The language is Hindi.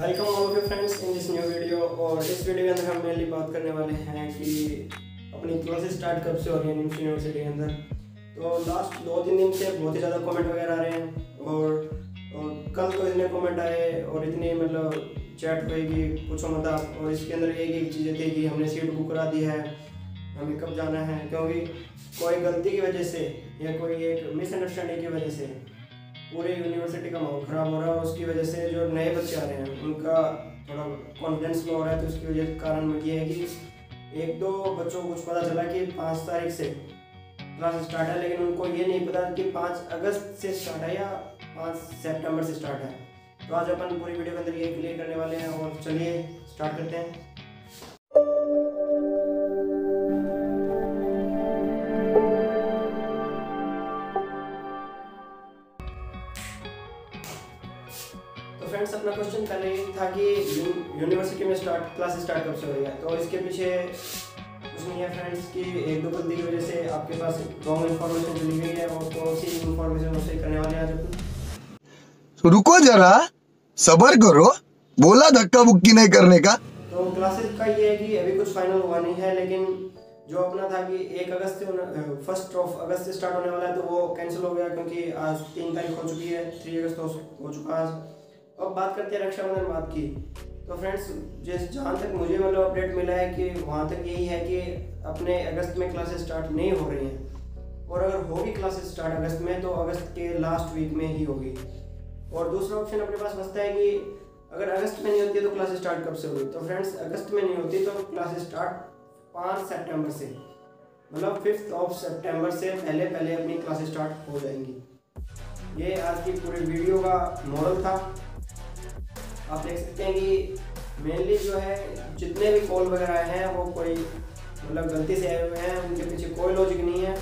Welcome all of friends in this new video और इस वीडियो के अंदर हम मेनली बात करने वाले हैं कि अपनी क्लासेस स्टार्ट कब से हो रही है निम्स यूनिवर्सिटी के अंदर। तो लास्ट दो तीन दिन से बहुत ही ज़्यादा कमेंट वगैरह आ रहे हैं और, और कल तो इतने कमेंट आए और इतनी मतलब चैट होएगी पूछो मत आप और इसके अंदर एक एक चीज़ें थी कि हमने सीट बुक करा दी है हमें कब जाना है क्योंकि कोई गलती की वजह से या कोई एक मिसअंडरस्टैंडिंग की वजह से पूरे यूनिवर्सिटी का माहौल ख़राब हो रहा है उसकी वजह से जो नए बच्चे आ रहे हैं, उनका थोड़ा कॉन्फिडेंस लो हो रहा है तो उसकी वजह से कारण ये है कि एक दो बच्चों को कुछ पता चला कि पाँच तारीख से क्लास स्टार्ट है, लेकिन उनको ये नहीं पता कि पाँच अगस्त से स्टार्ट है या पाँच सेप्टेम्बर से स्टार्ट है। तो आज अपन पूरी वीडियो के अंदर ये क्लियर करने वाले हैं और चलिए स्टार्ट करते हैं। फ्रेंड्स अपना क्वेश्चन पहले ये था कि यूनिवर्सिटी में स्टार्ट क्लासेस स्टार्ट कब से हो रही है? तो इसके पीछे कुछ नहीं है फ्रेंड्स कि एक दो गलती की वजह से आपके पास रॉन्ग इन्फॉर्मेशन चली गई है और कौन सी इन्फॉर्मेशन उसे करने वाले हैं आज अपन? रुको जरा सबर करो बोला धक्का बुक्की नहीं करने का। तो क्लासेस का ये है कि अभी कुछ फाइनल हुआ नहीं है लेकिन जो अपना था कि एक अगस्त से फ़र्स्ट ऑफ़ अगस्त से स्टार्ट होने वाला है तो वो कैंसिल हो गया क्योंकि आज तीन तारीख हो चुकी है थ्री अगस्त हो चुका आज। अब बात करते हैं रक्षाबंधन बात की। तो फ्रेंड्स जिस जहाँ तक मुझे मतलब अपडेट मिला है कि वहाँ तक यही है कि अपने अगस्त में क्लासेस स्टार्ट नहीं हो रही हैं। और अगर होगी क्लासेस स्टार्ट अगस्त में तो अगस्त के लास्ट वीक में ही होगी। और दूसरा ऑप्शन अपने पास बचता है कि अगर अगस्त में नहीं होती है तो क्लासेस स्टार्ट कब से होगी? तो फ्रेंड्स अगस्त में नहीं होती तो क्लासेस स्टार्ट पाँच सेप्टेम्बर से। मतलब फिफ्थ ऑफ़ सेप्टेम्बर से पहले पहले अपनी क्लासेस स्टार्ट हो जाएँगी। ये आज की पूरी वीडियो का मॉडल था। आप देख सकते हैं कि मेनली जो है, जितने भी कॉल वगैरह हैं, वो कोई मतलब गलती से आए हुए हैं, उनके पीछे कोई लॉजिक नहीं है।